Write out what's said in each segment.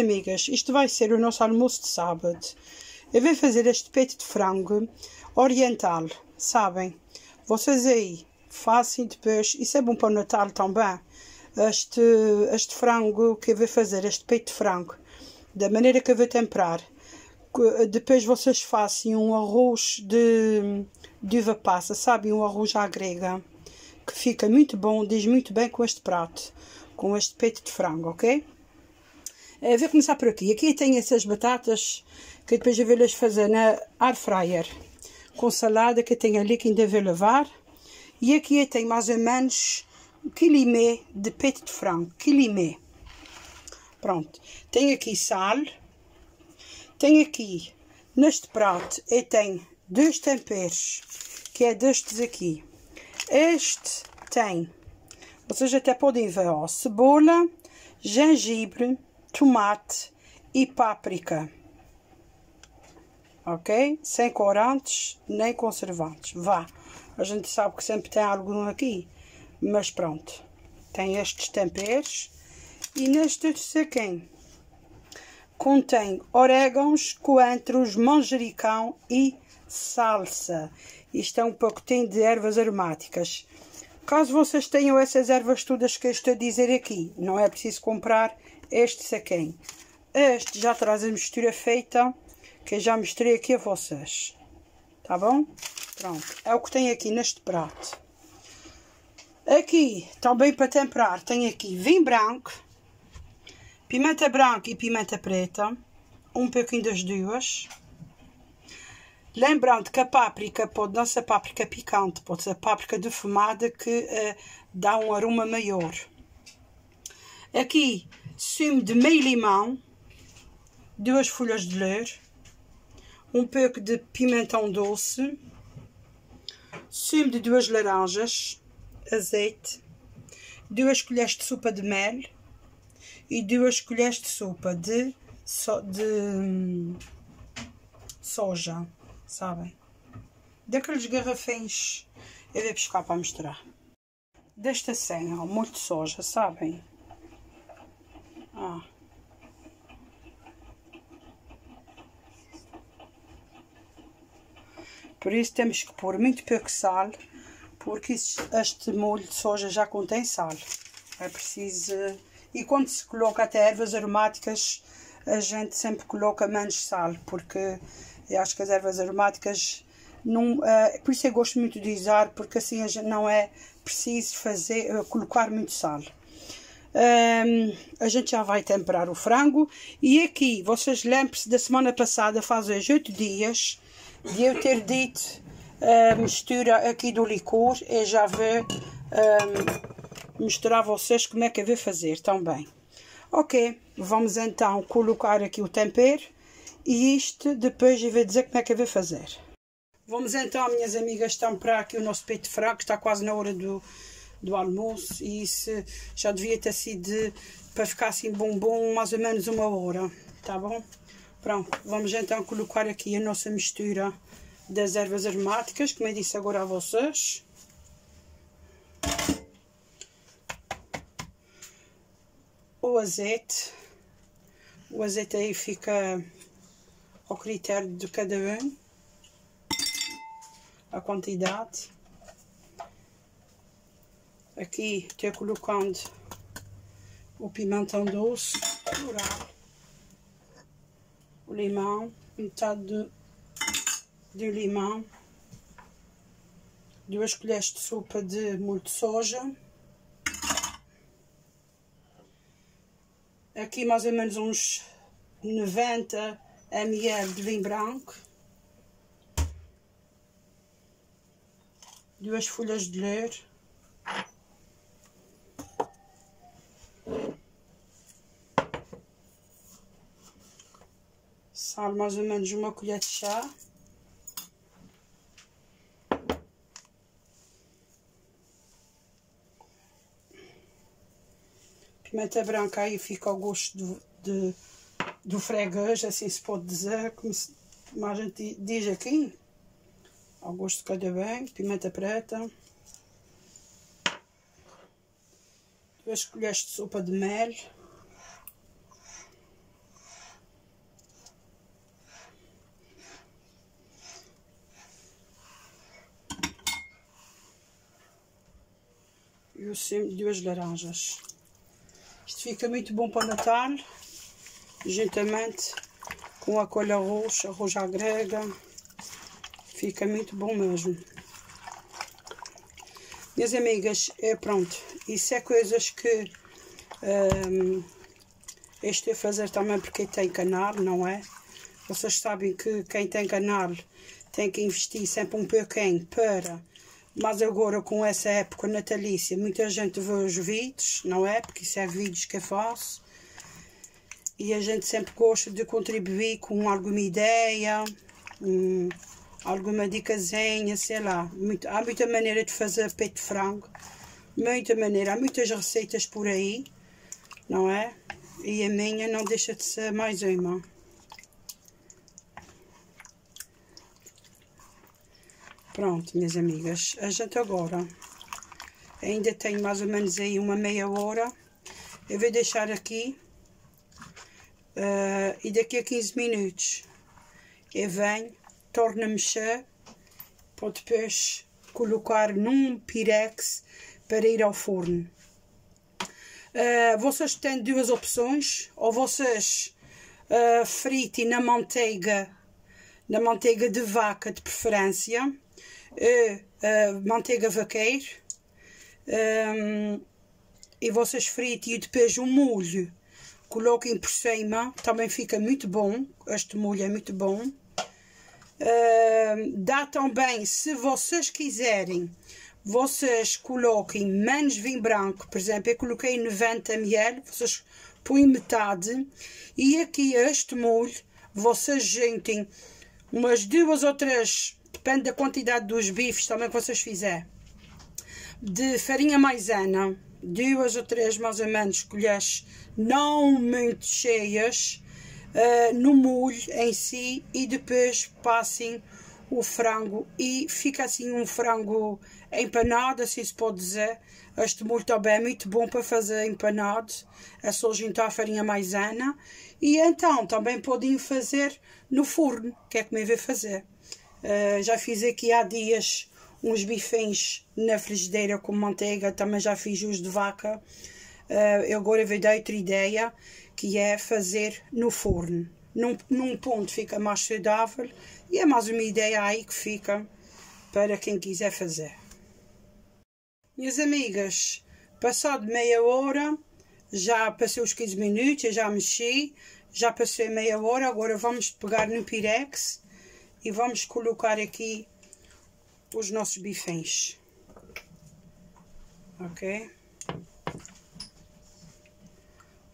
amigas, isto vai ser o nosso almoço de sábado. Eu vou fazer este peito de frango oriental, sabem? Vocês aí façam depois, isso é bom para o Natal também. Este, este frango que eu vou fazer, este peito de frango, da maneira que eu vou temperar. Depois vocês façam um arroz de, de uva passa, sabem? Um arroz à grega, que fica muito bom, diz muito bem com este prato, com este peito de frango, ok? Uh, vou começar por aqui. Aqui tem essas batatas que depois eu vou-lhes fazer na air fryer. Com salada que tem ali que ainda vou levar. E aqui tem mais ou menos um quilo e meio de peito de frango. Quilo e meio. Pronto. Tem aqui sal. Tem aqui, neste prato, eu tenho dois temperos, que é destes aqui. Este tem, vocês até podem ver, ó, cebola, gengibre, tomate e páprica. Ok? Sem corantes nem conservantes. Vá. A gente sabe que sempre tem algum aqui. Mas pronto. Tem estes temperos. E neste saquinho contém orégãos, coentros, manjericão e salsa. Isto é um pacotinho de ervas aromáticas. Caso vocês tenham essas ervas todas que eu estou a dizer aqui, não é preciso comprar este saquinho. Este já traz a mistura feita, que eu já mostrei aqui a vocês. Tá bom? Pronto, é o que tem aqui neste prato. Aqui, também para temperar, tem aqui vinho branco, pimenta branca e pimenta preta, um pouquinho das duas. Lembrando que a páprica pode não ser páprica picante, pode ser páprica defumada que uh, dá um aroma maior. Aqui sumo de meio limão, duas folhas de louro, um pouco de pimentão doce, sumo de duas laranjas, azeite, duas colheres de sopa de mel e duas colheres de sopa de, so, de hum, soja, sabem? Daqueles garrafões eu vou buscar para misturar. Desta molho de soja, sabem? Ah. Por isso temos que pôr muito pouco sal, porque este molho de soja já contém sal. É preciso... E quando se coloca até ervas aromáticas, a gente sempre coloca menos sal, porque eu acho que as ervas aromáticas não, uh, por isso eu gosto muito de usar, porque assim não é preciso fazer, uh, colocar muito sal. Um, a gente já vai temperar o frango. E aqui, vocês lembram-se da semana passada, faz hoje 8 dias, de eu ter dito a mistura aqui do licor. E já vou um, vocês como é que eu vou fazer também. Ok, vamos então colocar aqui o tempero. E isto depois eu vou dizer como é que eu vou fazer. Vamos então, minhas amigas, temperar aqui o nosso peito de frango. Está quase na hora do do almoço e isso já devia ter sido para ficar assim bom bom mais ou menos uma hora, tá bom? Pronto, vamos então colocar aqui a nossa mistura das ervas aromáticas, como eu disse agora a vocês. O azeite, o azeite aí fica ao critério de cada um, a quantidade. Aqui estou colocando o pimentão doce, o limão, metade de, de limão, duas colheres de sopa de molho de soja, aqui mais ou menos uns 90 ml de vinho branco, duas folhas de louro, sal mais ou menos uma colher de chá. Pimenta branca aí fica ao gosto do, de, do freguês, assim se pode dizer, como, se, a gente diz aqui. Ao gosto de cada bem. Pimenta preta. Duas colheres de sopa de mel. E sumo de duas laranjas. Isto fica muito bom para Natal, juntamente com a colha roxa, à grega. Fica muito bom mesmo. Minhas amigas, é pronto. Isso é coisas que um, estou a fazer também porque tem canal, não é? Vocês sabem que quem tem canal tem que investir sempre um pouquinho para mas agora com essa época natalícia, muita gente vê os vídeos, não é? Porque isso é vídeos que eu faço. E a gente sempre gosta de contribuir com alguma ideia, um, alguma dicasinha, sei lá. Muito, há muita maneira de fazer peito de frango. Muita maneira. Há muitas receitas por aí, não é? E a minha não deixa de ser mais uma. Pronto, minhas amigas, a gente agora ainda tem mais ou menos aí uma meia hora. Eu vou deixar aqui uh, e daqui a 15 minutos eu venho, torno a mexer para depois colocar num pirex para ir ao forno. Uh, vocês têm duas opções, ou vocês uh, fritem na manteiga, na manteiga de vaca de preferência, é, é manteiga vaqueiro um, e vocês fritem e depois o molho coloquem por cima, também fica muito bom, este molho é muito bom. Dá também, se vocês quiserem, vocês coloquem menos vinho branco, por exemplo, eu coloquei 90 ml, vocês põem metade e aqui este molho, vocês juntem umas duas ou três depende da quantidade dos bifes também que vocês fizerem. De farinha maisena, duas ou três mais ou menos colheres, não muito cheias, uh, no molho em si e depois passem o frango e fica assim um frango empanado, assim se pode dizer. Este molho também é muito bom para fazer empanado, é só juntar a farinha maisena e então também podem fazer no forno, que é como eu vou fazer. Uh, já fiz aqui há dias uns bifes na frigideira com manteiga, também já fiz os de vaca. Uh, agora vou dar outra ideia, que é fazer no forno. Num, num ponto fica mais saudável e é mais uma ideia aí que fica para quem quiser fazer. Minhas amigas, passado meia hora, já passei os 15 minutos, eu já mexi, já passei meia hora, agora vamos pegar no pirex e vamos colocar aqui os nossos bifes. Ok?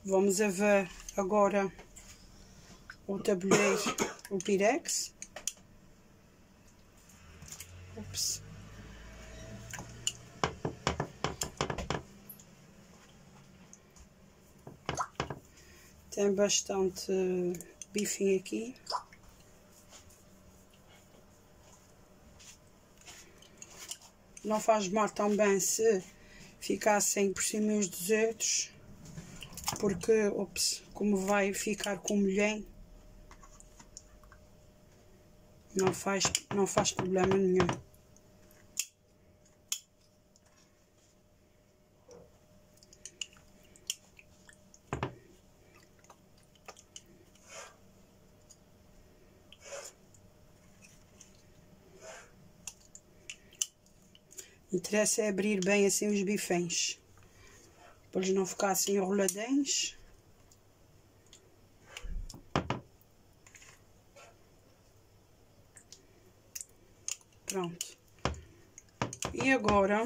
Vamos a ver agora o tabuleiro, o pirex. Ups. Tem bastante bifinho aqui. Não faz mal também se ficassem por cima os dos outros, porque, ops, como vai ficar com mulher, não faz, não faz problema nenhum. Interessa é abrir bem assim os bifens. Para eles não ficassem enroladinhos. Pronto. E agora...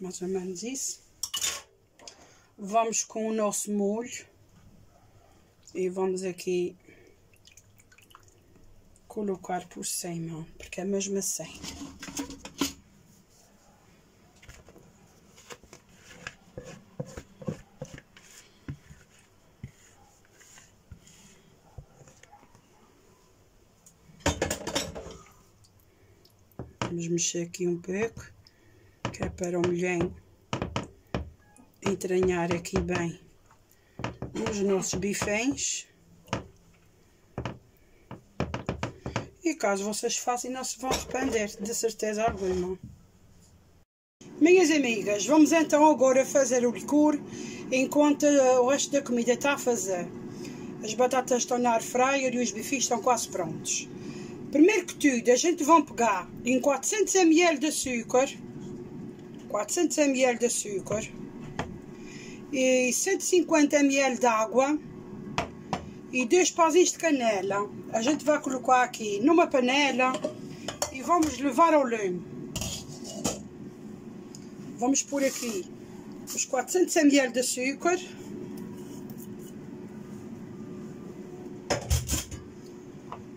Mais ou menos isso. Vamos com o nosso molho. E vamos aqui colocar por cima, porque é mesmo assim. Vamos mexer aqui um pouco, que é para o milhem entranhar aqui bem os nossos bifens. E caso vocês façam, não se vão arrepender, de certeza alguma. Minhas amigas, vamos então agora fazer o licor enquanto o resto da comida está a fazer. As batatas estão na air fryer e os bifes estão quase prontos. Primeiro que tudo, a gente vai pegar em 400 ml de açúcar, 400 ml de açúcar e 150 ml de água e dois pauzinhos de canela. A gente vai colocar aqui numa panela e vamos levar ao lume. Vamos pôr aqui os 400 ml de açúcar.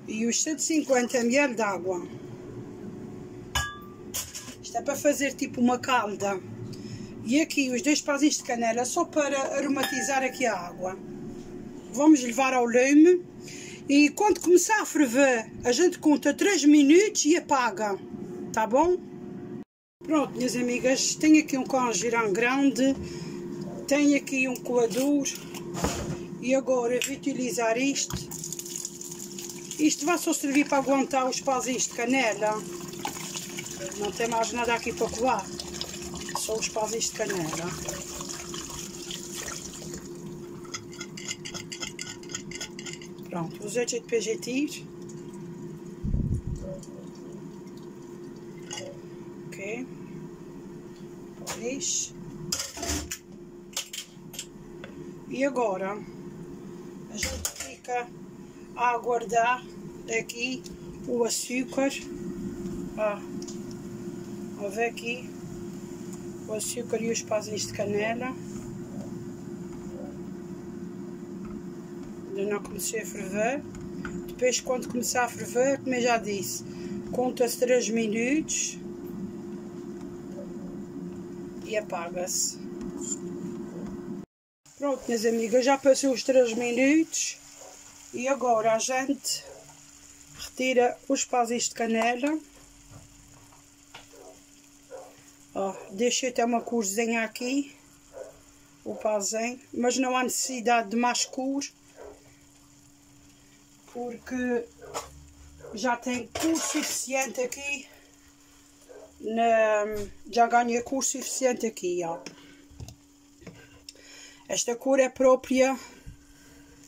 E os 150 ml de água. Isto é para fazer tipo uma calda. E aqui os dois pauzinhos de canela só para aromatizar aqui a água vamos levar ao lume e quando começar a ferver a gente conta 3 minutos e apaga, tá bom? Pronto, minhas amigas, tenho aqui um congeirão grande, tenho aqui um coador e agora vou utilizar isto. Isto vai só servir para aguentar os pauzinhos de canela. Não tem mais nada aqui para coar, só os pauzinhos de canela. Pronto, o jeito de PGT. Ok. Pois. E agora a gente fica a aguardar aqui o açúcar. Ó, ó ver aqui o açúcar e os pauzinhos de canela. Não comecei a ferver. Depois, quando começar a ferver, como eu já disse, conta-se 3 minutos e apaga-se. Pronto, minhas amigas, já passou os 3 minutos e agora a gente retira os pauzinhos de canela. Deixei até uma corzinha aqui, o pauzinho, mas não há necessidade de mais cor porque já tem cor suficiente aqui, na, já ganha cor suficiente aqui, ó. Esta cor é própria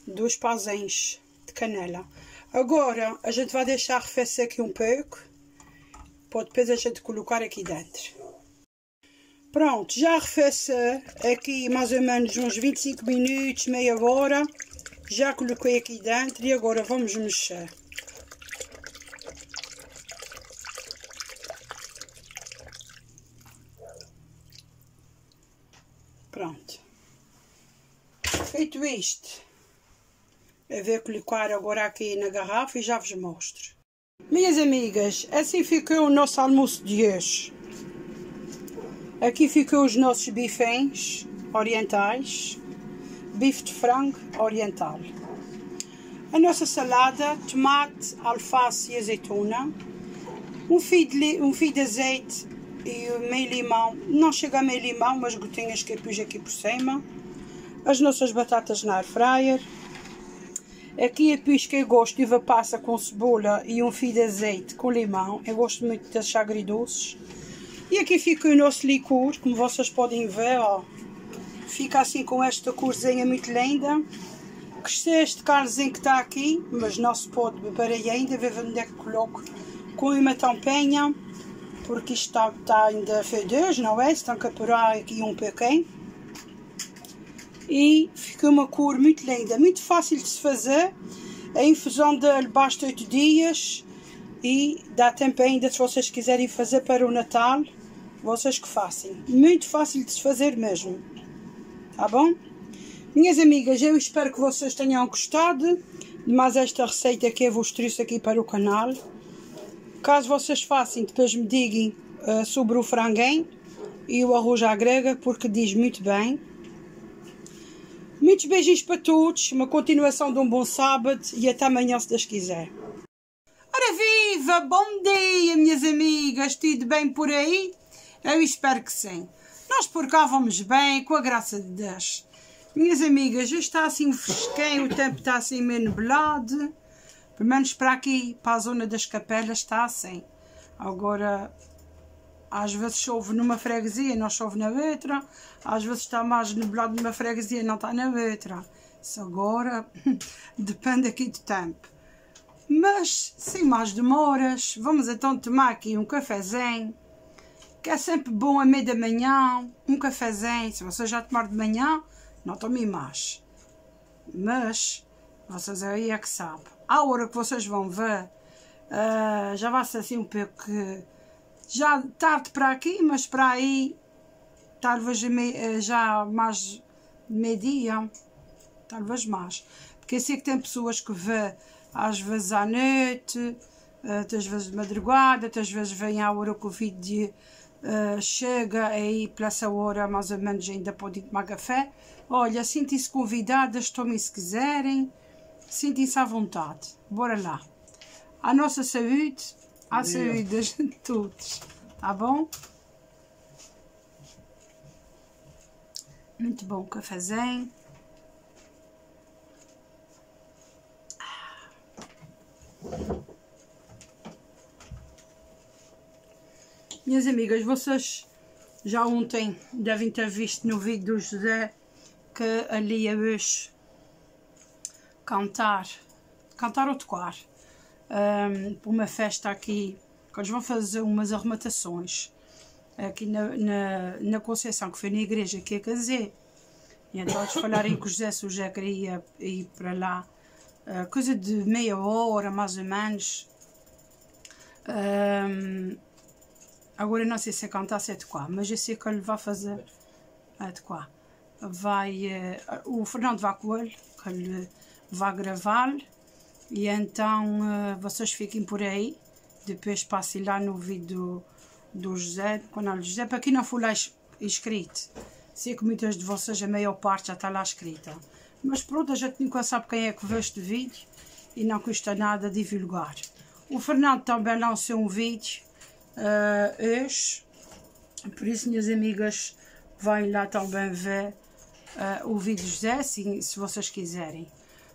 dos pazens de canela. Agora, a gente vai deixar arrefecer aqui um pouco, para depois a gente colocar aqui dentro. Pronto, já arrefeceu aqui mais ou menos uns 25 minutos, meia hora. Já coloquei aqui dentro e agora vamos mexer. Pronto. Feito isto, eu vou colocar agora aqui na garrafa e já vos mostro. Minhas amigas, assim ficou o nosso almoço de hoje. Aqui ficou os nossos bifens orientais bife de frango oriental. A nossa salada, tomate, alface e azeitona, um fio de, um fio de azeite e meio limão, não chega a meio limão, mas gotinhas que eu pus aqui por cima, as nossas batatas na air fryer, aqui eu pus que eu gosto de passa com cebola e um fio de azeite com limão, eu gosto muito das agridoces, e aqui fica o nosso licor, como vocês podem ver, ó, Fica assim com esta corzinha muito linda. Gostei este carnezinho que está aqui, mas não se pode beber ainda. Ver onde é que coloco com uma tampinha, porque isto está, está ainda fedez, não é? Estão a apurar aqui um pouquinho. E fica uma cor muito linda, muito fácil de se fazer. A infusão dele basta 8 dias e dá tempo ainda se vocês quiserem fazer para o Natal, vocês que façam. Muito fácil de se fazer mesmo tá bom? Minhas amigas, eu espero que vocês tenham gostado de mais esta receita que eu vos trouxe aqui para o canal. Caso vocês façam, depois me digam uh, sobre o franguinho e o arroz à grega, porque diz muito bem. Muitos beijinhos para todos, uma continuação de um bom sábado e até amanhã se Deus quiser. Ora viva, bom dia minhas amigas, tudo bem por aí? Eu espero que sim. Nós por cá vamos bem, com a graça de Deus. Minhas amigas, já está assim fresquinho, o tempo está assim meio nublado. Pelo menos para aqui, para a zona das capelas, está assim. Agora, às vezes chove numa freguesia não chove na outra. Às vezes está mais nublado numa freguesia não está na outra. Isso agora depende aqui do tempo. Mas, sem mais demoras, vamos então tomar aqui um cafezinho, que é sempre bom a meia da manhã, um cafezinho. Se você já tomar de manhã, não tome mais. Mas, vocês aí é que sabem. À hora que vocês vão ver, uh, já vai ser assim um pouco já tarde para aqui, mas para aí talvez eh, já mais meio-dia, talvez mais. Porque eu sei que tem pessoas que vê às vezes à noite, eh, às vezes de madrugada, às vezes vem à hora que o vídeo chega aí para essa hora mais ou menos ainda pode tomar café. Olha, sentem-se convidadas, tomem se quiserem, sentem-se à vontade. Bora lá. A nossa saúde à saúde de todos, tá bom? Muito bom cafezinho. Minhas amigas, vocês já ontem devem ter visto no vídeo do José que ali ia hoje cantar, cantar ou tocar um, uma festa aqui, que eles vão fazer umas arrematações aqui na, na, na Conceição, que foi na igreja que ia casar. E então eles falaram que o José, se o José queria ir para lá, uh, coisa de meia hora mais ou menos. Um, agora não sei se é cantar, se é mas eu sei que ele vai fazer é tocar. Vai, uh, o Fernando vai com ele, que ele vai gravar e então uh, vocês fiquem por aí. Depois passem lá no vídeo do, José, do canal do José, para quem não for lá inscrito. Sei que muitas de vocês, a maior parte, já está lá escrita. Mas pronto, a gente nunca sabe quem é que vê este vídeo e não custa nada divulgar. O Fernando também lançou um vídeo uh, hoje, por isso, minhas amigas, vai lá também ver uh, o vídeo se, se vocês quiserem.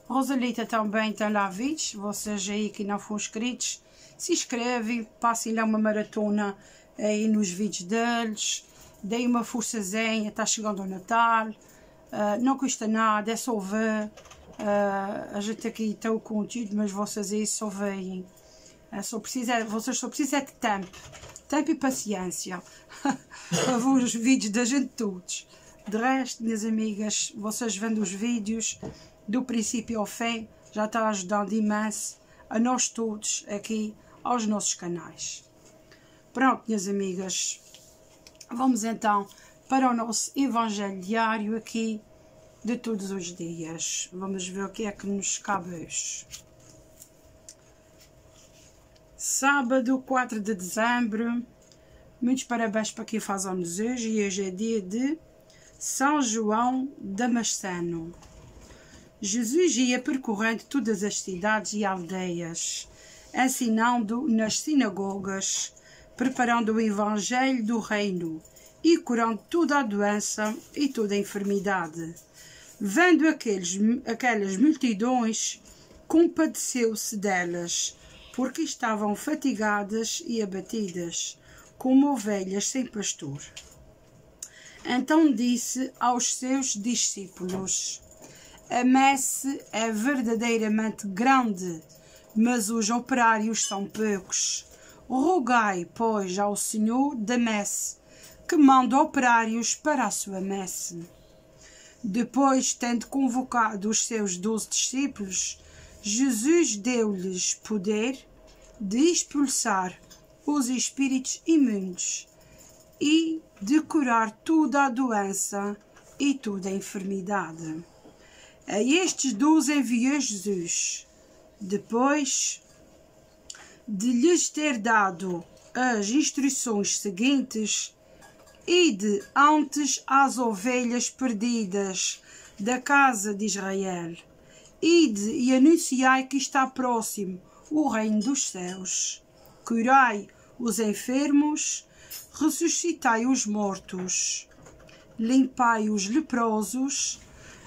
Rosalita também tem lá vídeos, vocês aí que não foram inscritos, se inscrevem, passem lá uma maratona aí nos vídeos deles, deem uma forçazinha, está chegando o Natal, uh, não custa nada, é só ver, uh, a gente aqui tem o conteúdo, mas vocês aí só veem, só precisa, vocês só precisam de tempo, tempo e paciência, para ver os vídeos da gente todos. De resto, minhas amigas, vocês vendo os vídeos, do princípio ao fim, já está ajudando imenso a nós todos aqui aos nossos canais. Pronto, minhas amigas, vamos então para o nosso Evangelho diário aqui de todos os dias. Vamos ver o que é que nos cabe hoje. Sábado, 4 de dezembro. Muitos parabéns para quem faz anos hoje. E hoje é dia de São João Damasceno. Jesus ia percorrendo todas as cidades e aldeias, ensinando nas sinagogas, preparando o Evangelho do Reino e curando toda a doença e toda a enfermidade. Vendo aqueles, aquelas multidões, compadeceu-se delas, porque estavam fatigadas e abatidas, como ovelhas sem pastor. Então disse aos seus discípulos: a messe é verdadeiramente grande, mas os operários são poucos. Rogai, pois, ao Senhor da messe, que manda operários para a sua messe. Depois, tendo convocado os seus doze discípulos, Jesus deu-lhes poder de expulsar os espíritos imundos e de curar toda a doença e toda a enfermidade. A estes doze enviou Jesus, depois de lhes ter dado as instruções seguintes, e de antes às ovelhas perdidas da casa de Israel, ide e anunciai que está próximo o reino dos céus. Curai os enfermos, ressuscitai os mortos, limpai os leprosos,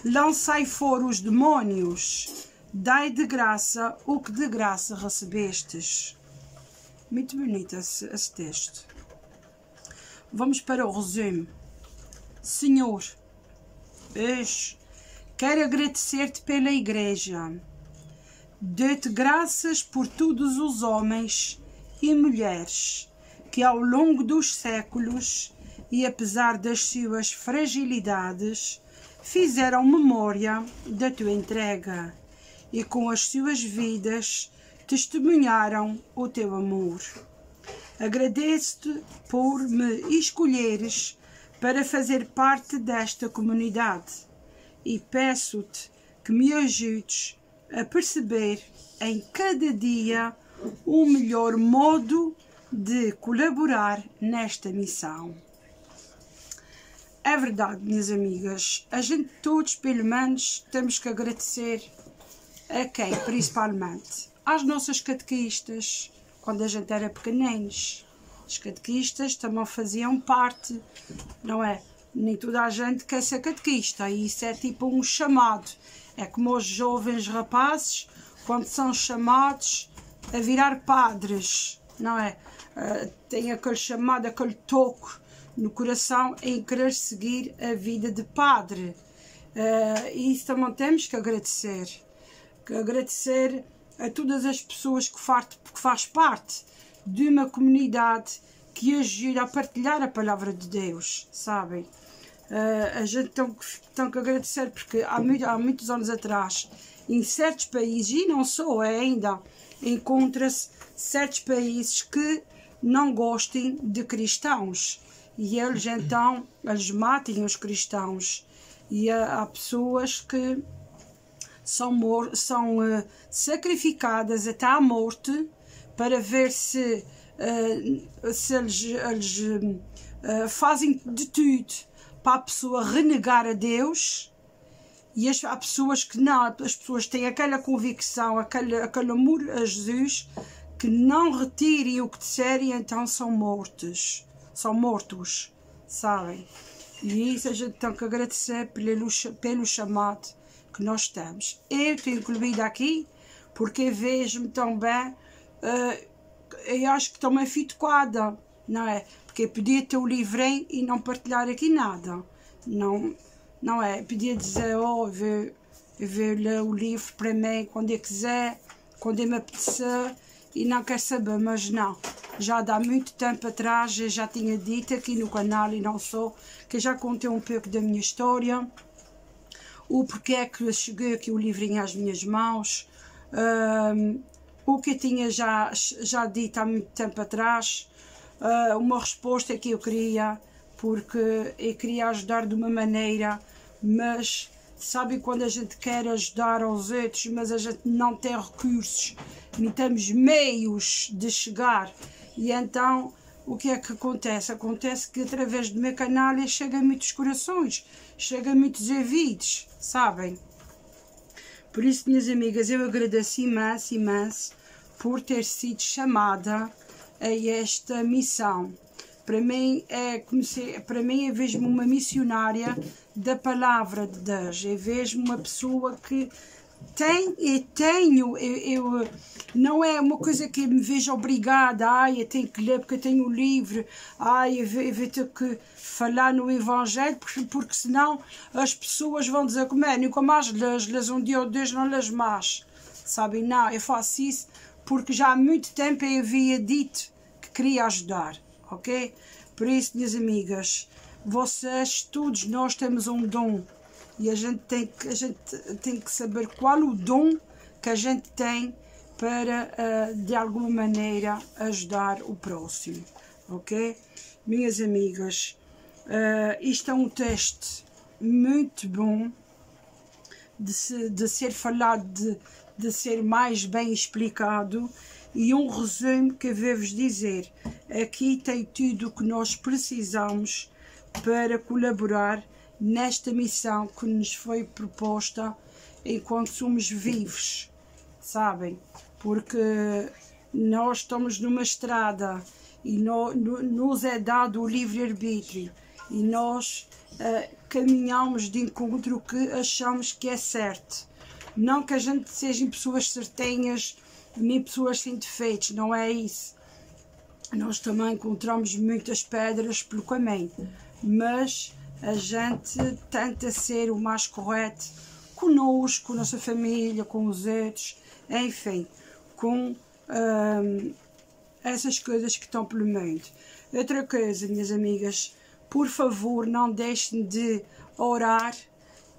lançai fora os demônios, dai de graça o que de graça recebestes. Muito bonito esse, esse texto. Vamos para o resumo. Senhor, beijo, quero agradecer-te pela Igreja. Dou-te graças por todos os homens e mulheres que, ao longo dos séculos e apesar das suas fragilidades, fizeram memória da tua entrega e com as suas vidas testemunharam o teu amor. Agradeço-te por me escolheres para fazer parte desta comunidade e peço-te que me ajudes a perceber em cada dia o melhor modo de colaborar nesta missão. É verdade, minhas amigas, a gente todos, pelo menos, temos que agradecer a quem, principalmente? Às nossas catequistas, quando a gente era pequeninos. Os catequistas também faziam parte, não é? Nem toda a gente quer ser catequista, e isso é tipo um chamado. É como os jovens rapazes, quando são chamados a virar padres, não é? Uh, tem aquele chamado, aquele toque no coração em querer seguir a vida de padre. Uh, e isso também temos que agradecer. Que agradecer a todas as pessoas que faz, que faz parte de uma comunidade que ajuda a partilhar a palavra de Deus, sabem? Uh, a gente tem que, tem que agradecer porque há, muito, há muitos anos atrás, em certos países, e não só é ainda, encontra-se certos países que não gostem de cristãos. E eles então eles matem os cristãos. E há, há pessoas que são, mor são uh, sacrificadas até à morte para ver se, uh, se eles, eles uh, fazem de tudo para a pessoa renegar a Deus e as, há pessoas que não, as pessoas têm aquela convicção, aquele, aquele amor a Jesus que não retirem o que disserem então são mortos são mortos, sabem? E isso a gente tem que agradecer pelo, pelo chamado que nós temos. Eu estou incluída aqui porque vejo-me tão bem, uh, eu acho que estou meio fituada, não é? Porque podia ter o livrinho e não partilhar aqui nada, não, não é? Podia dizer, oh, eu vou ler o livro para mim quando eu quiser, quando eu me apetecer, e não quer saber, mas não. Já há muito tempo atrás eu já tinha dito aqui no canal e não só, que já contei um pouco da minha história, o porquê é que cheguei aqui o livrinho às minhas mãos, um, o que eu tinha já, já dito há muito tempo atrás, uh, uma resposta que eu queria, porque eu queria ajudar de uma maneira, mas sabe quando a gente quer ajudar aos outros, mas a gente não tem recursos, nem temos meios de chegar. E então, o que é que acontece? Acontece que através do meu canal chega a muitos corações, chega a muitos ouvidos, sabem? Por isso, minhas amigas, eu agradeço imenso, imenso por ter sido chamada a esta missão. Para mim é comecei, para mim é mesmo uma missionária da palavra de Deus, é mesmo uma pessoa que tem e tenho, eu, eu, não é uma coisa que me vejo obrigada, ai, eu tenho que ler porque eu tenho o livro, ai, eu, eu vou ter que falar no Evangelho, porque, porque senão as pessoas vão dizer como é, nunca mais lês, lês um dia ou dois, não lês mais, sabem? Não, eu faço isso porque já há muito tempo eu havia dito que queria ajudar ok? Por isso, minhas amigas, vocês, todos nós temos um dom e a gente tem que, a gente tem que saber qual o dom que a gente tem para, uh, de alguma maneira, ajudar o próximo, ok? Minhas amigas, uh, isto é um teste muito bom de, se, de ser falado, de, de ser mais bem explicado e um resumo que devo dizer. Aqui tem tudo o que nós precisamos para colaborar nesta missão que nos foi proposta enquanto somos vivos, sabem? Porque nós estamos numa estrada e no, no, nos é dado o livre-arbítrio e nós uh, caminhamos de encontro que achamos que é certo. Não que a gente sejam pessoas certinhas, nem pessoas sem defeitos, não é isso. Nós também encontramos muitas pedras pelo caminho, mas a gente tenta ser o mais correto conosco, com a nossa família, com os outros, enfim, com hum, essas coisas que estão pelo mundo. Outra coisa, minhas amigas, por favor, não deixem de orar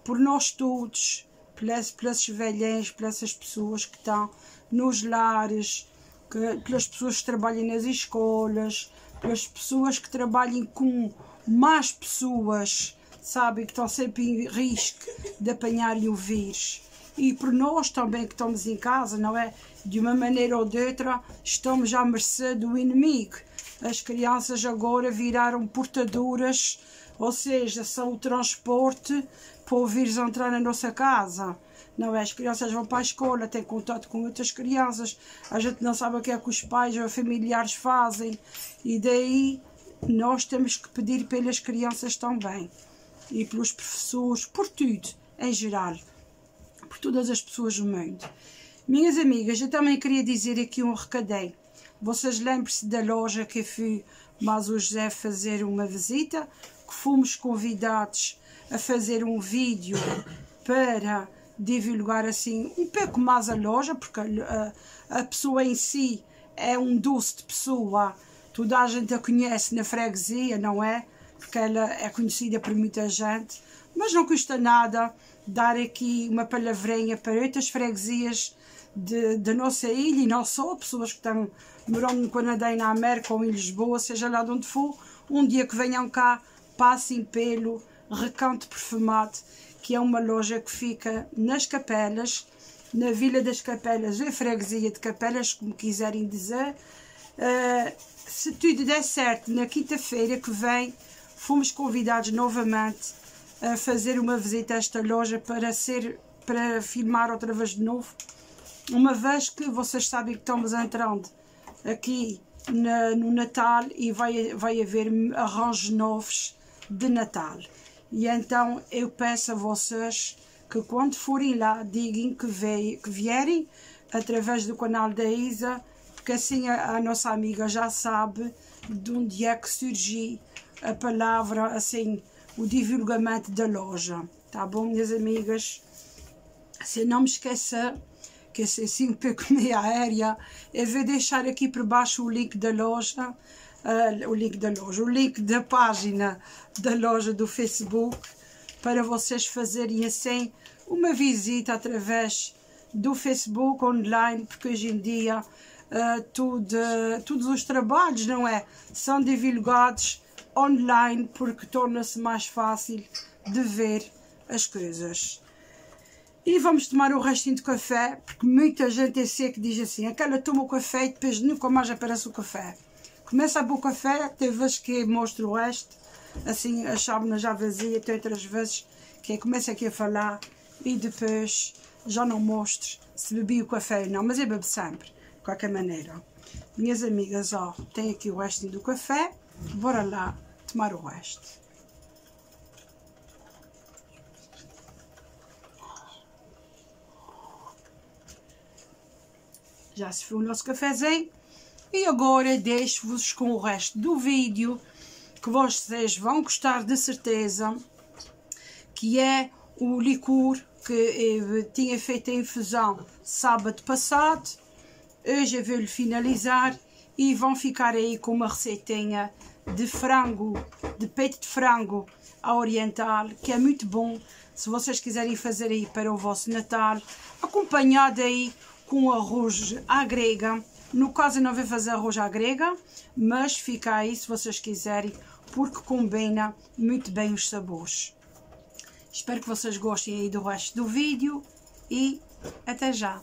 por nós todos, pelas, pelas velhinhas, pelas pessoas que estão nos lares, que, pelas pessoas que trabalham nas escolas, pelas pessoas que trabalhem com mais pessoas, sabem, que estão sempre em risco de apanharem o vírus. E por nós também que estamos em casa, não é? De uma maneira ou de outra, estamos à mercê do inimigo. As crianças agora viraram portadoras, ou seja, são o transporte para o vírus entrar na nossa casa. Não é? As crianças vão para a escola, têm contato com outras crianças, a gente não sabe o que é que os pais ou familiares fazem, e daí nós temos que pedir pelas crianças também, e pelos professores, por tudo, em geral, por todas as pessoas do mundo. Minhas amigas, eu também queria dizer aqui um recadinho. Vocês lembrem-se da loja que fui mais o José fazer uma visita, que fomos convidados a fazer um vídeo para divulgar assim um pouco mais a loja, porque a, a pessoa em si é um doce de pessoa, toda a gente a conhece na freguesia, não é? Porque ela é conhecida por muita gente, mas não custa nada dar aqui uma palavrinha para outras freguesias da nossa ilha e não só, pessoas que estão morando no Canadá e na América ou em Lisboa, seja lá de onde for, um dia que venham cá, passem pelo Recanto Perfumado, que é uma loja que fica nas Capelas, na Vila das Capelas, a freguesia de Capelas, como quiserem dizer. Uh, se tudo der certo, na quinta-feira que vem, fomos convidados novamente a fazer uma visita a esta loja para ser para filmar outra vez de novo uma vez que vocês sabem que estamos entrando aqui na, no Natal e vai, vai haver arranjos novos de Natal. E então eu peço a vocês que quando forem lá, digam que, veio, que vierem através do canal da Isa, porque assim a, a, nossa amiga já sabe de onde é que surgiu a palavra, assim, o divulgamento da loja. Tá bom, minhas amigas? Se não me esquecer que é assim um pouco meio aérea, eu vou deixar aqui por baixo o link da loja, uh, o link da loja, o link da página da loja do Facebook, para vocês fazerem assim uma visita através do Facebook online, porque hoje em dia uh, tudo, uh, todos os trabalhos, não é? São divulgados online porque torna-se mais fácil de ver as coisas. E vamos tomar o restinho de café, porque muita gente é seca diz assim, aquela toma o café e depois nunca mais aparece o café. Começa a pôr o café, tem vezes que mostro o resto, assim a chávena já vazia, tem outras vezes que começa aqui a falar e depois já não mostro se bebi o café ou não, mas eu bebo sempre, de qualquer maneira. Minhas amigas, ó, tem aqui o restinho do café, bora lá tomar o resto. Já se foi o nosso cafezinho. E agora deixo-vos com o resto do vídeo, que vocês vão gostar de certeza, que é o licor que tinha feito a infusão sábado passado. Hoje eu vou-lhe finalizar e vão ficar aí com uma receitinha de frango, de peito de frango a oriental, que é muito bom se vocês quiserem fazer aí para o vosso Natal, acompanhado aí com arroz à grega. No caso, não vou fazer arroz à grega, mas fica aí se vocês quiserem, porque combina muito bem os sabores. Espero que vocês gostem aí do resto do vídeo e até já!